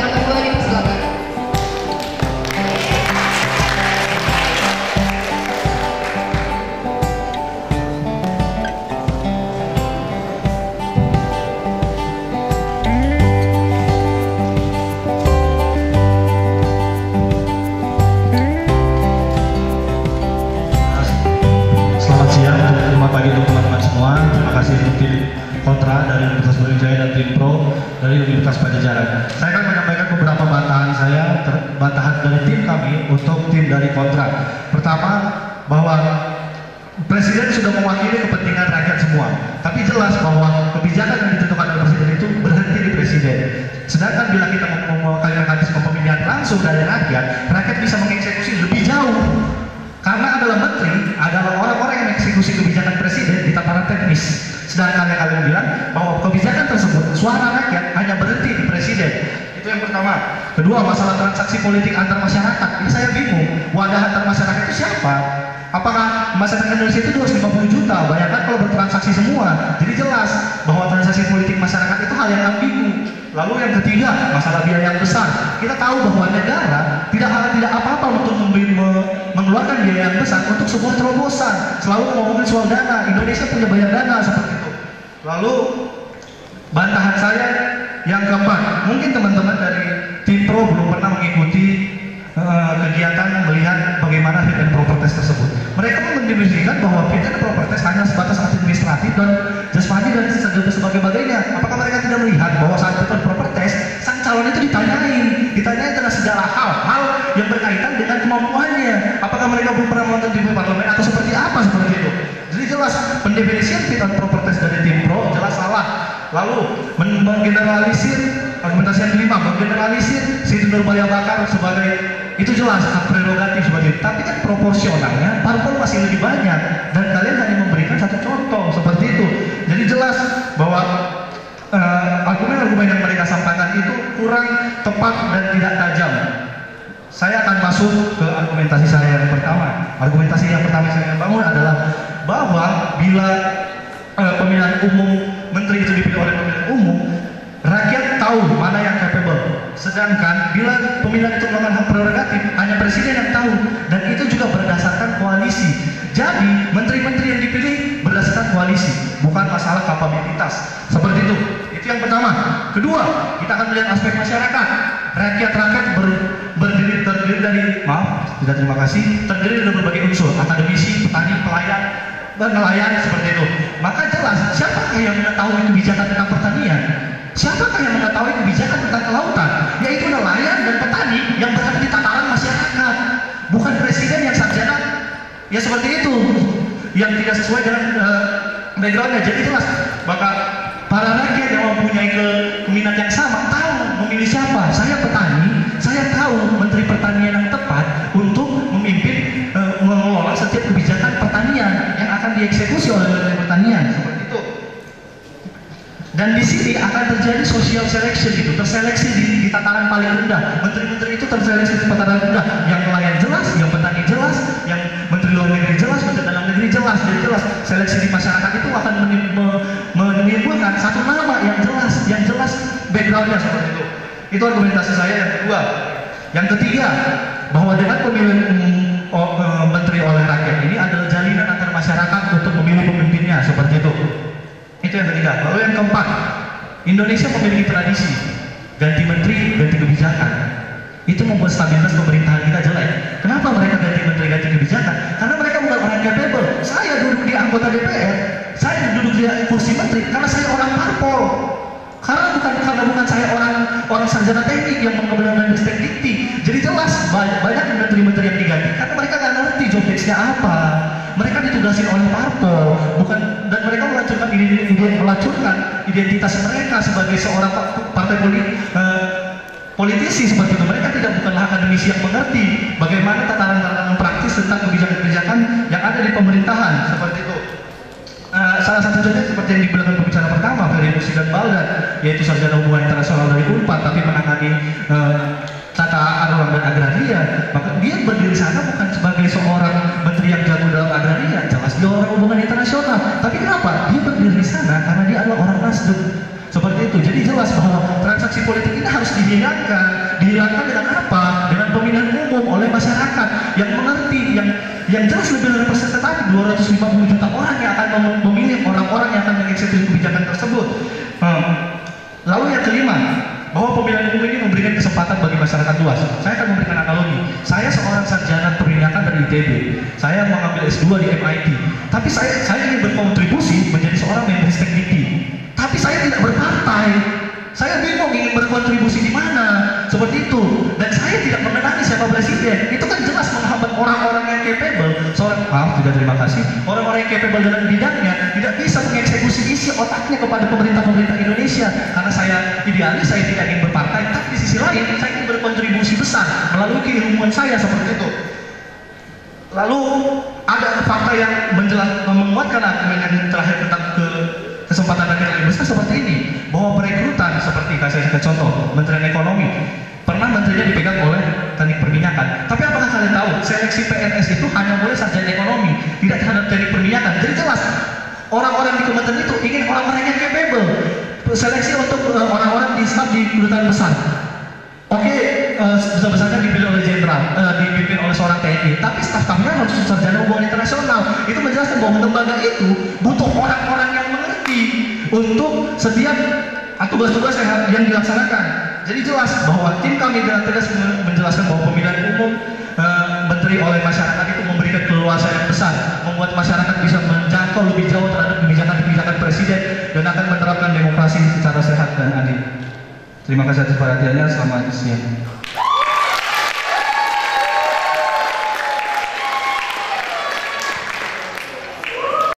Pro pada kontra dari Universitas Brawijaya dan tim pro dari Universitas Pajajaran. Saya akan menyampaikan beberapa bantahan saya, bantahan dari tim kami untuk tim dari kontra. Pertama, bahwa Presiden sudah mewakili kepentingan rakyat semua. Tapi jelas bahwa kebijakan yang ditentukan oleh Presiden itu berhenti di Presiden. Sedangkan bila kita mem- mewakili mekanisme pemilihan langsung dari rakyat, rakyat bisa mengeksekusi lebih jauh karena adalah menteri, adalah orang-orang yang mengeksekusi kebijakan teknis. Sedangkan yang kalian bilang bahwa kebijakan tersebut suara rakyat hanya berhenti di presiden. Itu yang pertama. Kedua, masalah transaksi politik antar masyarakat. Ini saya bingung. Wadah antar masyarakat itu siapa? Apakah masyarakat Indonesia itu 250 juta? Bayangkan kalau bertransaksi semua. Jadi jelas bahwa transaksi politik masyarakat itu hal yang ambigu. Lalu yang ketiga, masalah biaya yang besar. Kita tahu bahwa negara tidak tidak apa-apa untuk membeli- me- mengeluarkan biaya yang besar untuk sebuah terobosan. Selalu ngomongin soal dana. Indonesia punya banyak dana seperti itu. Lalu bantahan saya yang keempat, mungkin teman-teman dari tim pro belum pernah mengikuti eh, kegiatan melihat bagaimana fit and proper test tersebut. Mereka mendefinisikan bahwa fit and proper test hanya sebatas administratif dan jasmani dan se- sebagainya. Apakah mereka tidak melihat bahwa saat fit and proper test sang calon itu ditanyain, ditanyain tentang segala hal-hal yang berkaitan dengan kemampuannya. Apakah parlemen atau seperti apa seperti itu? Jadi jelas pendefinisian fit and proper test dari tim pro jelas salah. Lalu men- menggeneralisir argumentasi yang kelima menggeneralisir Siti Nurbaya Bakar sebagai itu jelas hak prerogatif itu. Tapi kan proporsionalnya parpol masih lebih banyak dan kalian hanya memberikan satu contoh seperti itu. Jadi jelas bahwa eh, argumen-argumen yang mereka sampaikan itu kurang tepat dan tidak tajam. Saya akan masuk ke argumentasi saya yang pertama. Argumentasi yang pertama saya bangun adalah bahwa bila eh, pemilihan umum menteri itu dipilih oleh pemilihan umum, rakyat tahu mana yang capable. Sedangkan bila pemilihan itu melakukan hak prerogatif, hanya presiden yang tahu dan itu juga berdasarkan koalisi. Jadi menteri-menteri yang dipilih berdasarkan koalisi, bukan masalah kapabilitas. Seperti itu. Itu yang pertama. Kedua, kita akan melihat aspek masyarakat. Rakyat-rakyat ber, terdiri dari maaf, tidak terima kasih, terdiri dari berbagai unsur, akademisi, petani, pelayan, nelayan seperti itu. Maka jelas siapakah yang mengetahui kebijakan tentang pertanian? Siapakah yang mengetahui kebijakan tentang kelautan? Yaitu nelayan dan petani yang berada di tataran masyarakat, bukan presiden yang sarjana. Ya seperti itu, yang tidak sesuai dengan eh, backgroundnya. Jadi jelas, maka para rakyat yang mempunyai ke, keminat yang sama tahu memilih siapa. Saya petani, saya tahu menteri pertanian yang tepat untuk memimpin eh, mengelola setiap kebijakan pertanian yang akan dieksekusi oleh menteri pertanian seperti itu. Dan di sini akan terjadi social selection itu, terseleksi di, di tataran paling rendah. Menteri-menteri itu terseleksi di tataran rendah. Yang nelayan jelas, yang petani jelas, yang menteri luar negeri jelas, menteri dalam negeri jelas. Jadi jelas seleksi di masyarakat itu akan menim- me- menimbulkan satu nama yang jelas, yang jelas backgroundnya seperti itu. Itu argumentasi saya yang kedua. Yang ketiga, bahwa dengan pemilihan umum o- eh, menteri oleh rakyat ini adalah jalinan antar masyarakat untuk memilih pemimpinnya seperti itu. Itu yang ketiga. Lalu yang keempat, Indonesia memiliki tradisi ganti menteri, ganti kebijakan. Itu membuat stabilitas pemerintahan kita jelek. Kenapa mereka ganti menteri, ganti kebijakan? Karena mereka bukan orang capable. Saya duduk di anggota DPR, saya duduk di kursi menteri karena saya orang parpol. Bukan saya orang orang sarjana teknik yang mengemban teknik Jadi jelas banyak, banyak menteri-menteri yang diganti karena mereka nggak ngerti job desk-nya apa. Mereka ditugasin oleh parpol, bukan dan mereka melacurkan ide, ide melacurkan identitas mereka sebagai seorang pa- partai politik politisi seperti itu. Mereka tidak bukanlah akademisi yang mengerti bagaimana tataran-tataran praktis tentang kebijakan-kebijakan yang ada di pemerintahan seperti itu. Eh, salah satu contohnya seperti yang dibilang pembicara pertama Dan Baldan yaitu sarjana hubungan internasional dari Unpad tapi menangani eh, tata ruang dan agraria. Maka dia berdiri sana bukan sebagai seorang menteri yang jago dalam agraria. Jelas dia orang hubungan internasional. Tapi kenapa? Dia berdiri di sana karena dia adalah orang Nasdem. Seperti itu itu. Jadi jelas bahwa transaksi politik ini harus dihilangkan. Dihilangkan dengan apa? Dengan pemilihan umum oleh masyarakat yang mengerti, yang yang jelas lebih representatif 250 juta orang yang akan mem- memilih orang-orang yang akan mengeksekusi kebijakan tersebut. Hmm. Lalu yang kelima, bahwa pemilihan umum ini memberikan kesempatan bagi masyarakat luas. Saya akan memberikan analogi. Saya seorang sarjana perminyakan dari ITB. Saya mengambil S2 di MIT. Tapi saya saya ingin berkontribusi menjadi seorang Dikti. Tapi saya tidak berpartai. Saya bingung ingin berkontribusi di mana. Siapa presiden. Itu kan jelas menghambat orang-orang yang capable. Seorang maaf juga terima kasih. Orang-orang yang capable dalam bidangnya tidak bisa mengeksekusi isi otaknya kepada pemerintah-pemerintah Indonesia. Karena saya idealis, saya tidak ingin berpartai. Tapi di sisi lain, saya ingin berkontribusi besar melalui keilmuan saya seperti itu. Lalu ada fakta yang menjelas, menguatkan argumen yang terakhir tentang ke kesempatan rakyat yang besar seperti ini bahwa perekrutan seperti saya contoh Menteri Ekonomi pernah menterinya dipegang oleh teknik perminyakan. Tapi apakah kalian tahu seleksi PNS itu hanya boleh sarjana ekonomi tidak terhadap teknik perminyakan. Jadi jelas orang-orang di kementerian itu ingin orang-orang yang capable. Seleksi untuk uh, orang-orang di staf di kedutaan besar. Oke, uh, besar-besarnya dipilih oleh jenderal, uh, dipimpin oleh seorang TNI, tapi staf-stafnya harus sarjana hubungan internasional. Itu menjelaskan bahwa lembaga itu butuh orang-orang yang untuk setiap tugas-tugas yang, dilaksanakan. Jadi jelas bahwa tim kami dengan tegas menjelaskan bahwa pemilihan umum uh, menteri oleh masyarakat itu memberikan keluasan yang besar, membuat masyarakat bisa menjangkau lebih jauh terhadap kebijakan-kebijakan presiden dan akan menerapkan demokrasi secara sehat dan adil. Terima kasih atas perhatiannya. Selamat siang.